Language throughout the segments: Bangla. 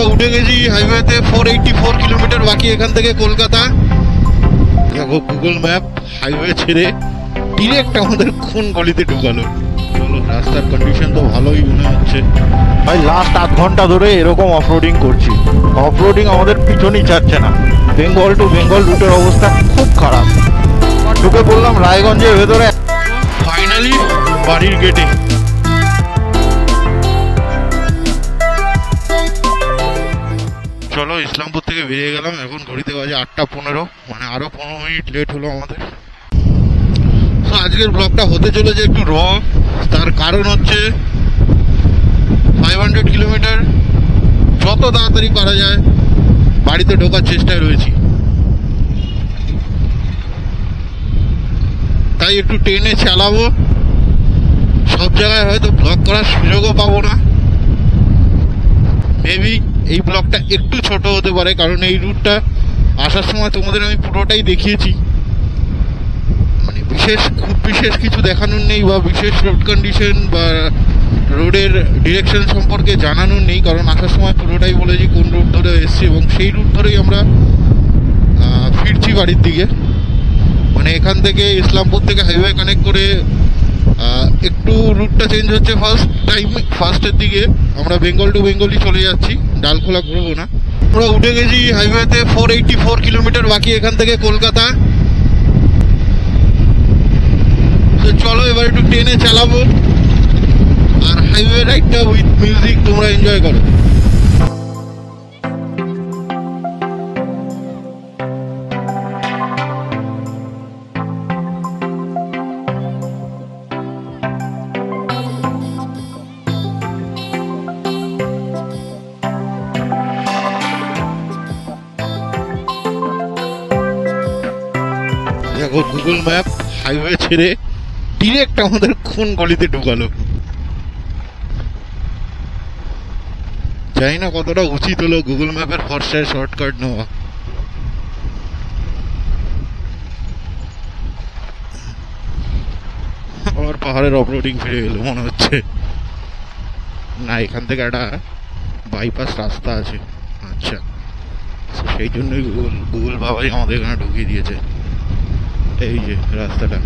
আমরা উঠে গেছি হাইওয়েতে ফোর এইটটি ফোর কিলোমিটার বাকি এখান থেকে কলকাতা। দেখো গুগল ম্যাপ হাইওয়ে ছেড়ে ডিরেক্ট আমাদের কোন গলিতে ঢুকালো। চলো রাস্তার কন্ডিশন তো ভালোই মনে হচ্ছে। ভাই লাস্ট আধ ঘণ্টা ধরে এরকম অফরোডিং করছি। অফরোডিং আমাদের পিছনেই ছাড়ছে না। বেঙ্গল টু বেঙ্গল রুটের অবস্থা খুব খারাপ। ঢুকে পড়লাম রায়গঞ্জের ভেতরে। ফাইনালি বাড়ির গেটে চলো, ইসলামপুর থেকে বেরিয়ে গেলাম। এখন ঘড়িতে বাজে আটটা পনেরো। মানে আরও পনেরো মিনিট লেট হলো আমাদের। আজকের ব্লগটা হতে চলেছে একটু র তার কারণ হচ্ছে ফাইভ হান্ড্রেড কিলোমিটার যত তাড়াতাড়ি পারা যায়, বাড়িতে ঢোকার চেষ্টায় রয়েছি। তাই একটু ট্রেনে চালাবো। সব জায়গায় হয়তো ব্লগ করার সুযোগও পাবো না। মেবি এই ব্লগটা একটু ছোট হতে পারে, কারণ এই রুটটা আসার সময় তোমাদের আমি পুরোটাই দেখিয়েছি। মানে বিশেষ, খুব বিশেষ কিছু দেখানোর নেই বা বিশেষ রোড কন্ডিশন বা রোডের ডিরেকশন সম্পর্কে জানানোর নেই, কারণ আসার সময় পুরোটাই বলেছি কোন রুট ধরে এসছি এবং সেই রুট ধরেই আমরা ফিরছি বাড়ির দিকে। মানে এখান থেকে ইসলামপুর থেকে হাইওয়ে কানেক্ট করে একটু রুটটা চেঞ্জ হচ্ছে ফার্স্ট টাইম ফার্স্টের দিকে আমরা বেঙ্গল টু বেঙ্গলই চলে যাচ্ছি। ডালখোলা ঘুরবো না। আমরা উঠে গেছি হাইওয়েতে ফোর এইটটি ফোর কিলোমিটার বাকি এখান থেকে কলকাতা। চলো এবার একটু ট্রেনে চালাবো। আর হাইওয়ে রাইডটা উইথ মিউজিক তোমরা এনজয় করো। হাইওয়ে ছেড়ে ডিরেক্ট আমাদের কোন গলিতে ঢুকালো। জানি না কতটা উচিত হলো গুগল ম্যাপের ফর্সায় শর্টকাট নেওয়া। আবার পাহাড়ের অফরোডিং ফিরে গেল মনে হচ্ছে। না, এখান থেকে একটা বাইপাস রাস্তা আছে। আচ্ছা সেই জন্যই গুগল গুগল বাবাই আমাদের এখানে ঢুকিয়ে দিয়েছে। এই যে রাস্তাটা।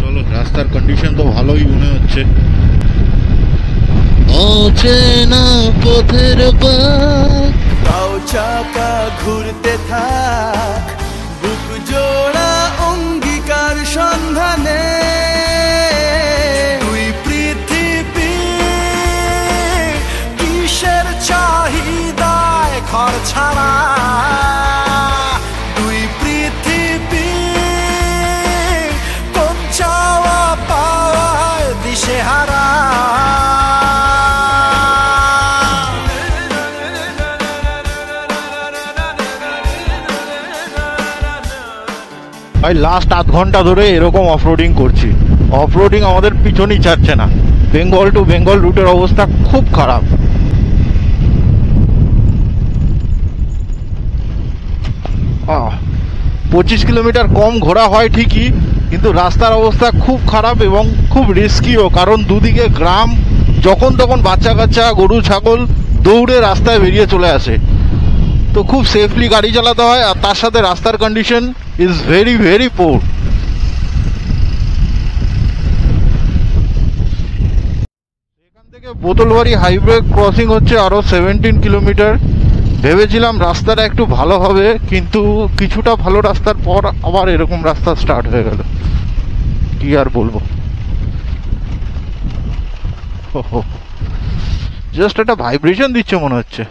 চলো রাস্তার কন্ডিশন তো ভালোই মনে হচ্ছে। অচেনা পথের তাও চাপা ঘুরতে থাক। ভাই লাস্ট আধ ঘণ্টা ধরে এরকম অফরোডিং করছি। অফরোডিং আমাদের পিছনই ছাড়ছে না। বেঙ্গল টু বেঙ্গল রুটের অবস্থা খুব খারাপ। পঁচিশ কিলোমিটার কম ঘোরা হয় ঠিকই, কিন্তু রাস্তার অবস্থা খুব খারাপ এবং খুব রিস্কিও কারণ দুদিকে গ্রাম, যখন তখন বাচ্চা কাচ্চা, গরু, ছাগল দৌড়ে রাস্তায় বেরিয়ে চলে আসে। তো খুব সেফলি গাড়ি চালাতে হয়, আর তার সাথে রাস্তার condition is very very poor এখান থেকে বোতলবাড়ি হাইওয়ে ক্রসিং হচ্ছে আরও সেভেন্টিন কিলোমিটার ভেবেছিলাম রাস্তাটা একটু ভালো হবে, কিন্তু কিছুটা ভালো রাস্তার পর আবার এরকম রাস্তা স্টার্ট হয়ে গেল। কি আর বলব? জাস্ট একটা ভাইব্রেশন দিচ্ছে মনে হচ্ছে।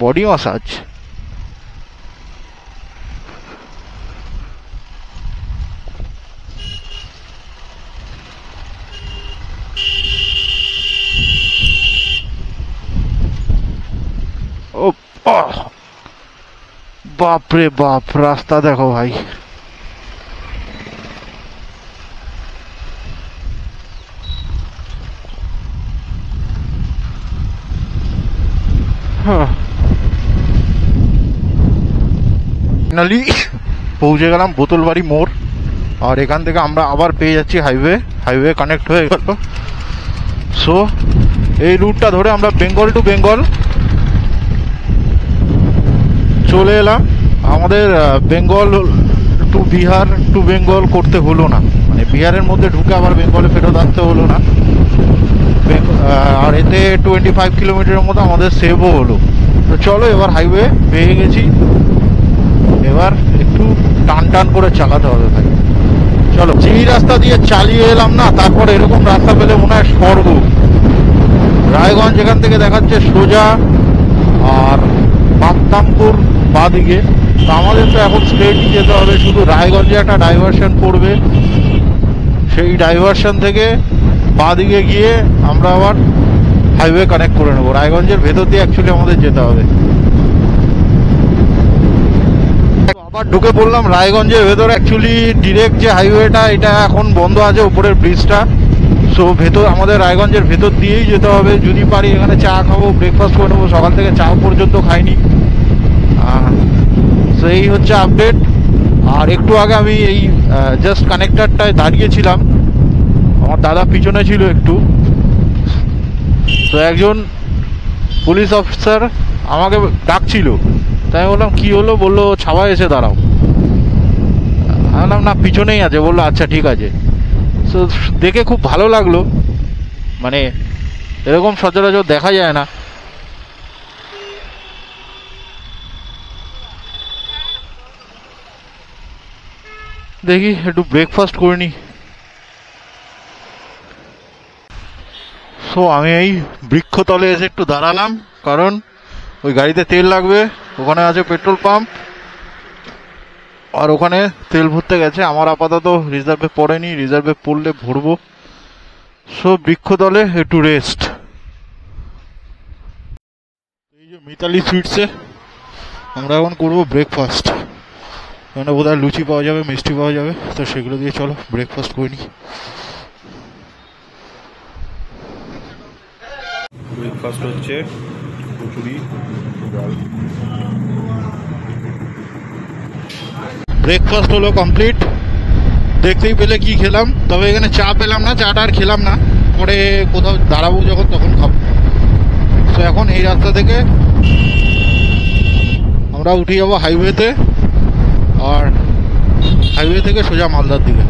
বডি মাসাজ ও আহ! বাপরে বাপ রাস্তা দেখো ভাই হ্যাঁ। ফাইনালি পৌঁছে গেলাম বোতলবাড়ি মোড় আর এখান থেকে আমরা আবার পেয়ে যাচ্ছি হাইওয়ে হাইওয়ে কানেক্ট হয়ে গেল সো এই রুটটা ধরে আমরা বেঙ্গল টু বেঙ্গল চলে এলাম। আমাদের Bengal to Bihar to Bengal করতে হলো না। মানে বিহারের মধ্যে ঢুকে আবার বেঙ্গলে ফেরত আসতে হলো না। আর এতে টোয়েন্টি ফাইভ কিলোমিটারের মতো আমাদের সেভও হলো। তো চলো এবার হাইওয়ে পেয়ে গেছি। এবার একটু টান টান করে চালাতে হবে ভাই। চলো, যেই রাস্তা দিয়ে চালিয়ে এলাম না, তারপর এরকম রাস্তা পেলে মনে হয় স্বর্গ রায়গঞ্জ এখান থেকে দেখাচ্ছে সোজা আর বামতামপুর বাদিকে। তো আমাদের তো এখন স্ট্রেটই যেতে হবে, শুধু রায়গঞ্জে একটা ডাইভারশন পড়বে। সেই ডাইভারশন থেকে বাদিকে গিয়ে আমরা আবার হাইওয়ে কানেক্ট করে নেব। রায়গঞ্জের ভেতর দিয়ে অ্যাকচুয়ালি আমাদের যেতে হবে। আবার ঢুকে পড়লাম রায়গঞ্জের ভেতর। অ্যাকচুয়ালি ডিরেক্ট যে হাইওয়েটা এটা এখন বন্ধ আছে উপরের ব্রিজটা সো ভেতর, আমাদের রায়গঞ্জের ভেতর দিয়েই যেতে হবে। যদি পারি এখানে চা খাব ব্রেকফাস্ট করে নেব। সকাল থেকে চা পর্যন্ত খাইনি। সো এই হচ্ছে আপডেট আর একটু আগে আমি এই জাস্ট কানেক্টারটায় দাঁড়িয়েছিলাম। আমার দাদা পিছনে ছিল একটু। তো একজন পুলিশ অফিসার আমাকে ডাকছিল। তাই আমি বললাম, কি হলো? বলল ছাওয়া এসে দাঁড়াও। আমি বললাম, না, পিছনেই আছে। বলল আচ্ছা ঠিক আছে। তো দেখে খুব ভালো লাগল। মানে এরকম সচরাচর দেখা যায় না। দেখি, একটু ব্রেকফাস্ট করে নিই সো আমি এই বৃক্ষতলে এসে একটু দাঁড়ালাম, কারণ ওই গাড়িতে তেল লাগবে, ওখানে আছে পেট্রোল পাম্প, আর ওখানে তেল ভরতে গেছে। আমার আপাতত রিজার্ভে পড়েনি রিজার্ভে পড়লে ভরবো। সো বৃক্ষতলে একটু রেস্ট এই যে মিতালি সুইটসে আমরা এখন করব ব্রেকফাস্ট ওখানে বোধহয় লুচি পাওয়া যাবে মিষ্টি পাওয়া যাবে। তো সেগুলো দিয়ে চলো ব্রেকফাস্ট করে নিই। ব্রেকফাস্ট হচ্ছে কচুরি ডাল। ব্রেকফাস্ট হলো কমপ্লিট দেখতেই পেলে কি খেলাম। তবে এখানে চা পেলাম না চাটা আর খেলাম না। পরে কোথাও দাঁড়াবো যখন তখন খাব। তো এখন এই রাস্তা থেকে আমরা উঠে যাব হাইওয়েতে আর হাইওয়ে থেকে সোজা মালদার দিকে।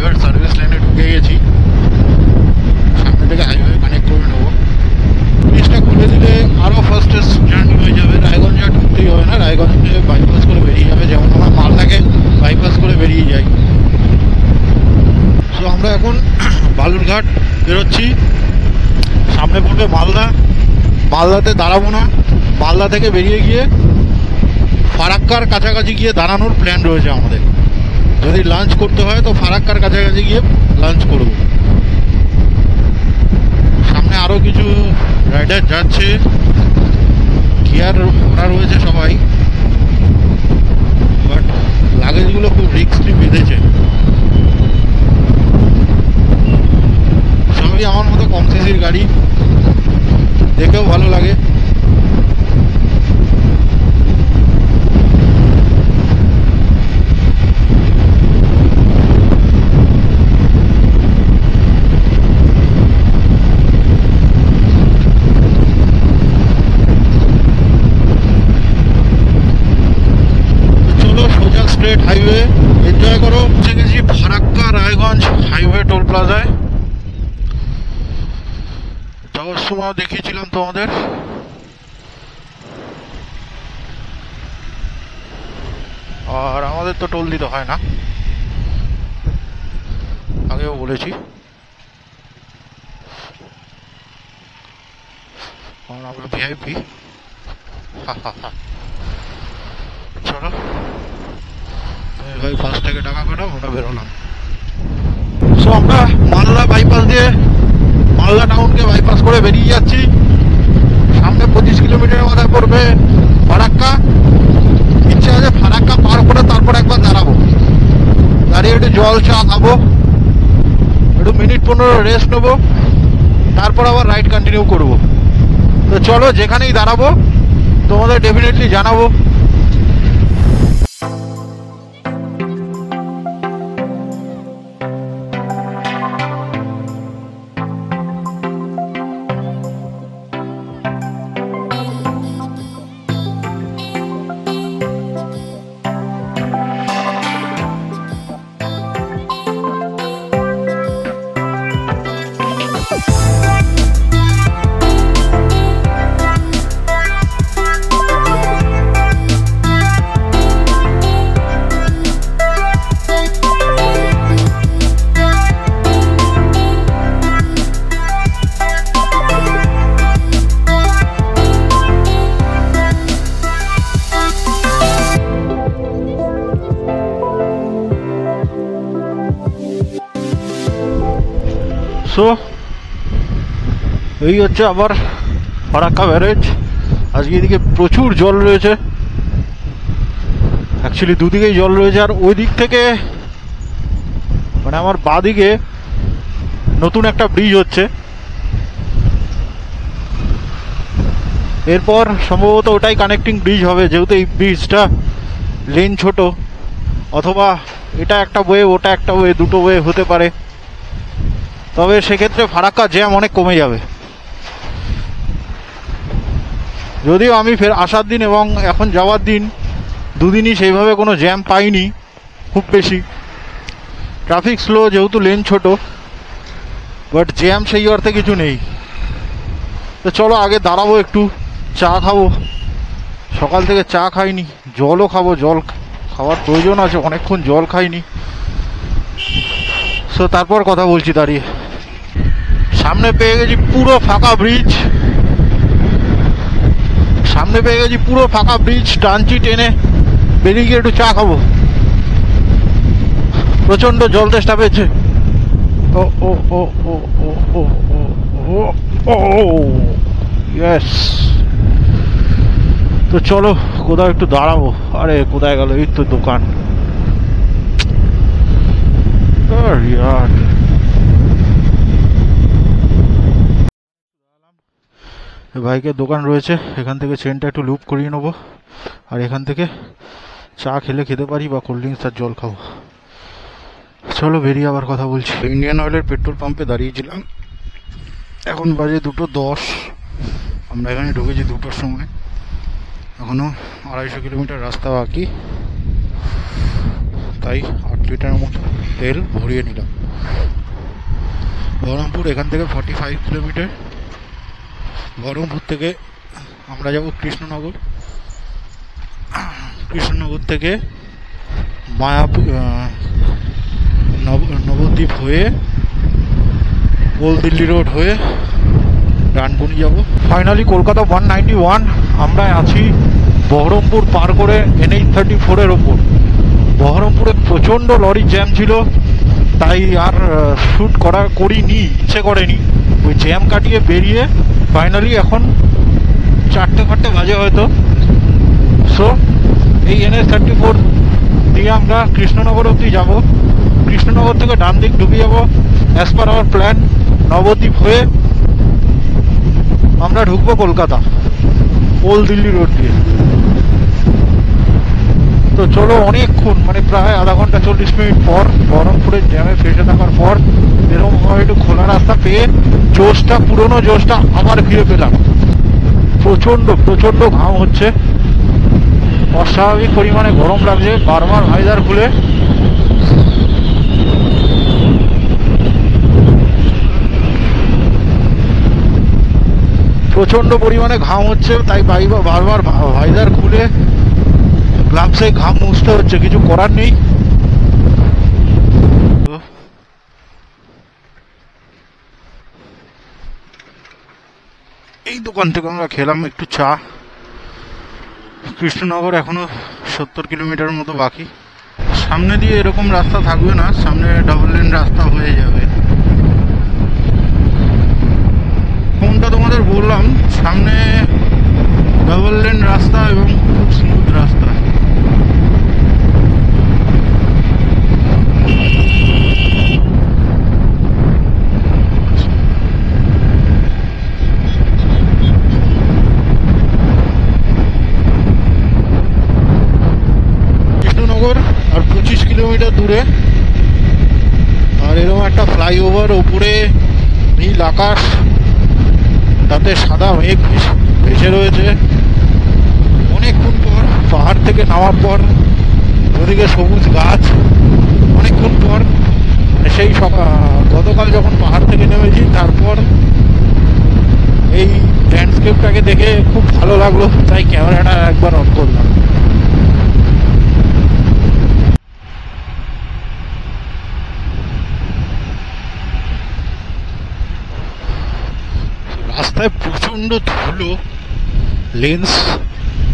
এবার সার্ভিস লাইনে ঢুকে গেছি। সামনে থেকে হাইওয়ে কানেক্ট করে নেব। ব্রিজটা খুলে দিলে আরও ফাস্টেস্ট জার্নি হয়ে যাবে। রায়গঞ্জ আর ঢুকতেই হবে না। রায়গঞ্জে বাইপাস করে বেরিয়ে যাবে। যেমন আমরা মালদাকে বাইপাস করে বেরিয়ে যাই। সো আমরা এখন বালুরঘাট বেরোচ্ছি। সামনে পড়বে মালদা। মালদাতে দাঁড়াবো না। মালদা থেকে বেরিয়ে গিয়ে ফারাক্কার কাছাকাছি গিয়ে দাঁড়ানোর প্ল্যান রয়েছে আমাদের। যদি লাঞ্চ করতে হয় তো ফারাক্কার কাছাকাছি গিয়ে লাঞ্চ করব। সামনে আরও কিছু রাইডার যাচ্ছে। গিয়ার ওরা রয়েছে সবাই। বাট লাগেজগুলো খুব রিক্সলি বেঁধেছে। সবই আমার মতো কম সিসির গাড়ি। দেখেও ভালো লাগে চলো সোজা হাইওয়ে এনজয় করো। পৌঁছে গেছি ফারাক্কা রায়গঞ্জ হাইওয়ে টোল প্লাজায় যাওয়ার সময় দেখিয়েছিলাম তোমাদের। আর আমাদের তো টোল দিতে হয় না। আগেও বলেছি। আমরা ভিআইপি চলো। এই ভাই ফার্স্ট থেকে টাকা কাটা, ওটা বেরোলাম সো আমরা মালদা বাইপাস দিয়ে মালদা টাউনকে বাইপাস করে বেরিয়ে যাচ্ছি। সামনে পঁচিশ কিলোমিটারের মাথায় পড়বে ফারাক্কা। ইচ্ছা আছে ফারাক্কা পার করে তারপর একবার দাঁড়াবো। দাঁড়িয়ে একটু জল চা খাব। একটু মিনিট পনেরো রেস্ট নেব। তারপর আবার রাইড কন্টিনিউ করব। তো চলো, যেখানেই দাঁড়াবো, তোমাদের ডেফিনেটলি জানাব। সো, এই হচ্ছে আবার ফারাক্কা ব্যারেজ আজকে এদিকে প্রচুর জল রয়েছে। অ্যাকচুয়ালি দুদিকেই জল রয়েছে, আর ওই দিক থেকে মানে আমার বাদিকে নতুন একটা ব্রিজ হচ্ছে। এরপর সম্ভবত ওটাই কানেক্টিং ব্রিজ হবে, যেহেতু এই ব্রিজটা লেন ছোট। অথবা এটা একটা ওয়ে ওটা একটা ওয়ে দুটো ওয়ে হতে পারে। তবে সেক্ষেত্রে ফারাক্কা জ্যাম অনেক কমে যাবে। যদিও আমি ফের আসার দিন এবং এখন যাওয়ার দিন, দুদিনই সেইভাবে কোনো জ্যাম পাইনি, খুব বেশি। ট্রাফিক স্লো, যেহেতু লেন ছোট, বাট জ্যাম সেই অর্থে কিছু নেই। তো চলো আগে দাঁড়াবো একটু, চা খাব। সকাল থেকে চা খাইনি, জলও খাব, জল খাওয়ার প্রয়োজন আছে, অনেকক্ষণ জল খাইনি। সো তারপর কথা বলছি দাঁড়িয়ে। সামনে পেয়ে গেছি পুরো ফাঁকা ব্রিজ সামনে পেয়ে গেছি পুরো ফাঁকা ব্রিজ টানছি টেনে বেরিয়ে গিয়ে একটু চা খাব। প্রচণ্ড জল তেষ্টা পেয়েছে। ও ও ও ও ও ও ও ও ইয়েস তো চলো, কোথাও একটু দাঁড়াবো। আরে, কোথায় গেল? এই তো দোকান। আর, ইয়ার। ভাইকে দোকান রয়েছে, এখান থেকে চেনটা একটু লুপ করিয়ে নেব। আর এখান থেকে চা খেলে খেতে পারি বা কোল্ড ড্রিঙ্কস আর জল খাব। চলো বেরিয়ে আবার কথা বলছি। ইন্ডিয়ান অয়েলের পেট্রোল পাম্পে দাঁড়িয়েছিলাম। এখন বাজে দুটো দশ। আমরা এখানে ঢুকেছি দুটোর সময়। এখনও আড়াইশো কিলোমিটার রাস্তা বাকি। তাই আট লিটার মতো তেল ভরিয়ে নিলাম। বহরমপুর এখান থেকে ফর্টি ফাইভ কিলোমিটার। বহরমপুর থেকে আমরা যাব কৃষ্ণনগর। কৃষ্ণনগর থেকে মায়াপুর নব, নবদ্বীপ হয়ে ওল্ড দিল্লি রোড হয়ে ডানকুনি যাব। Finally Kolkata one ninety one আমরা আছি বহরমপুর পার করে এনএইচ থার্টি ফোরের ওপর। বহরমপুরে প্রচণ্ড লরি জ্যাম ছিল, তাই আর শ্যুট করা করিনি, ইচ্ছে করেনি। ওই জ্যাম কাটিয়ে বেরিয়ে ফাইনালি এখন চারটে ফারটে বাজে হয়তো। সো এই এনএস থার্টি ফোর দিয়ে আমরা কৃষ্ণনগর অবধি যাব। কৃষ্ণনগর থেকে ডান দিক ঢুকে যাব। As per our plan Nabadwip হয়ে আমরা ঢুকবো কলকাতা। ওল্ড দিল্লি রোড দিয়ে। তো চলো অনেকক্ষণ মানে প্রায় আধা ঘণ্টা চল্লিশ মিনিট পর বহরমপুরের জ্যামে ফেসে থাকার পর এরকম ভাবে একটু খোলা রাস্তা পেয়ে জোশটা, পুরনো জোশটা আবার ফিরে পেলাম। প্রচণ্ড প্রচণ্ড ঘাম হচ্ছে। অস্বাভাবিক পরিমাণে গরম লাগছে, বারবার ভাইজার খুলে। প্রচণ্ড পরিমাণে ঘাম হচ্ছে, তাই বাই বারবার ভাইজার খুলে গ্লাভসে ঘাম মুছতে হচ্ছে, কিছু করার নেই। এই দোকান থেকে আমরা খেলাম একটু চা। কৃষ্ণনগর এখনও সত্তর কিলোমিটার মতো বাকি। সামনে দিয়ে এরকম রাস্তা থাকবে না, সামনে ডাবল লেন রাস্তা হয়ে যাবে। কোনটা তোমাদের বললাম, সামনে ডাবল লেন রাস্তা এবং খুব স্মুথ রাস্তা কৃষ্ণনগর আর পঁচিশ কিলোমিটার দূরে আর এরকম একটা ফ্লাইওভার ওপরে নীল আকাশ, তাতে সাদা মেঘ ভেস- রয়েছে। অনেকক্ষণ পর পাহাড় থেকে নামার পর, ওদিকে সবুজ গাছ অনেকক্ষণ পর সেই গতকাল যখন পাহাড় থেকে নেমেছি, তারপর এই ল্যান্ডস্কেপটাকে দেখে খুব ভালো লাগল। তাই ক্যামেরাটা একবার অন করলাম রাস্তায় প্রচণ্ড ধুলো। লেন্স,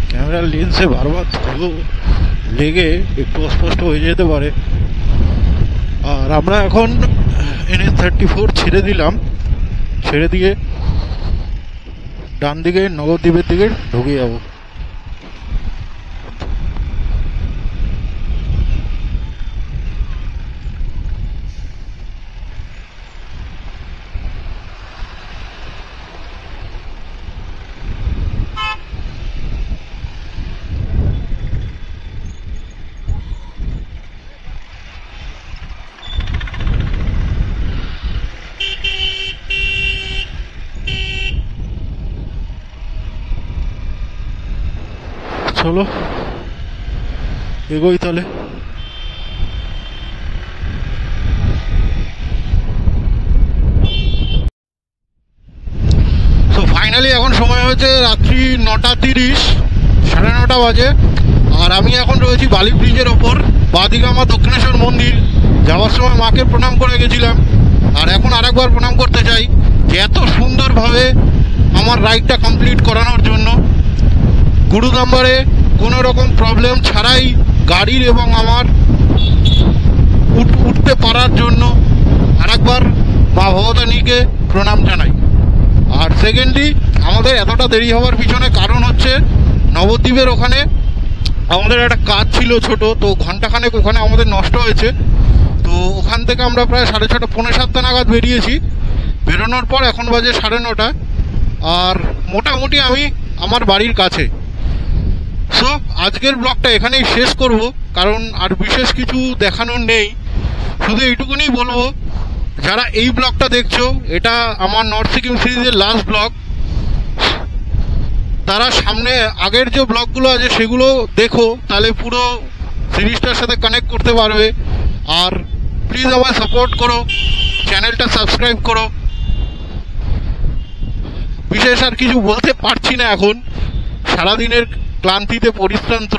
ক্যামেরার লেন্সে বারবার ধুলো লেগে একটু অস্পষ্ট হয়ে যেতে পারে। আর আমরা এখন এনএস থার্টি ফোর ছেড়ে দিলাম। ছেড়ে দিয়ে ডান দিকে, নবদ্বীপের দিকে ঢুকে যাব। চলো এগোই তাহলে ফাইনালি এখন সময় হয়েছে রাত্রি নটা তিরিশ, সাড়ে নটা বাজে। আর আমি এখন রয়েছি বালি ব্রিজের ওপর বাদিকে আমার দক্ষিণেশ্বর মন্দির। যাওয়ার সময় মাকে প্রণাম করে গেছিলাম। আর এখন আরেকবার প্রণাম করতে চাই যে এত সুন্দরভাবে আমার রাইডটা কমপ্লিট করানোর জন্য। গুরু নাম্বারে কোনো রকম প্রবলেম ছাড়াই গাড়ির এবং আমার উঠ- উঠতে পারার জন্য আরেকবার মা ভগতানীকে প্রণাম জানাই। আর সেকেন্ডলি আমাদের এতটা দেরি হওয়ার পিছনে কারণ হচ্ছে নবদ্বীপের ওখানে আমাদের একটা কাজ ছিল ছোট, তো ঘন্টাখানেক ওখানে আমাদের নষ্ট হয়েছে। তো ওখান থেকে আমরা প্রায় সাড়ে ছটা, পৌনে সাতটা নাগাদ বেরিয়েছি। বেরোনোর পর এখন বাজে সাড়ে নটা। আর মোটামুটি আমি আমার বাড়ির কাছে সো আজকের ব্লগটা এখানেই শেষ করব, কারণ আর বিশেষ কিছু দেখানোর নেই। শুধু এইটুকুনি বলব, যারা এই ব্লগটা দেখছ, এটা আমার নর্থ সিকিম সিরিজের লাস্ট ব্লগ তারা সামনে আগের যে ব্লগগুলো আছে, সেগুলো দেখো, তাহলে পুরো সিরিজটার সাথে কানেক্ট করতে পারবে। আর প্লিজ আমায় সাপোর্ট করো চ্যানেলটা সাবস্ক্রাইব করো। বিশেষ আর কিছু বলতে পারছি না এখন। সারাদিনের ক্লান্তিতে পরিশ্রান্ত।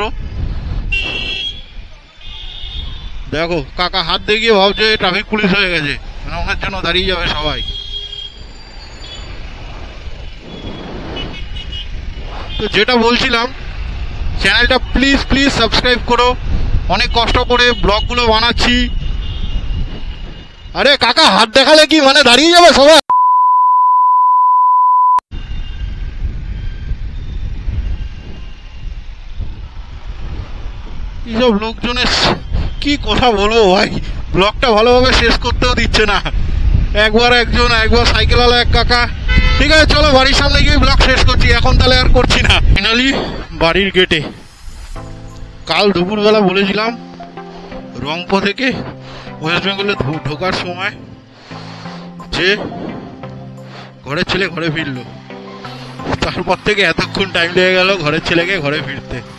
দেখো, কাকা হাত দেখিয়ে ভাবছে ট্রাফিক পুলিশ হয়ে গেছে। মানে ওনার জন্য দাঁড়িয়ে যাবে সবাই। তো যেটা বলছিলাম চ্যানেলটা প্লিজ প্লিজ সাবস্ক্রাইব করো। অনেক কষ্ট করে ব্লগগুলো বানাচ্ছি। আরে কাকা, হাত দেখালে কি মানে দাঁড়িয়ে যাবে সবাই? এইসব লোকজনের কি কথা বলব ভাই? ব্লগটা ভালোভাবে শেষ করতেও দিচ্ছে না। একবার একজন, একবার সাইকেলওয়ালা এক কাকা। ঠিক আছে, চলো বাড়ির সামনে গিয়ে ব্লগ শেষ করছি। এখন তাহলে আর করছি না। ফাইনালি বাড়ির গেটে কাল দুপুরবেলা বলেছিলাম রংপো থেকে ওয়েস্ট বেঙ্গলে ঢোকার সময় যে ঘরের ছেলে ঘরে ফিরলো। তারপর থেকে এতক্ষণ টাইম লেগে গেল ঘরের ছেলেকে ঘরে ফিরতে।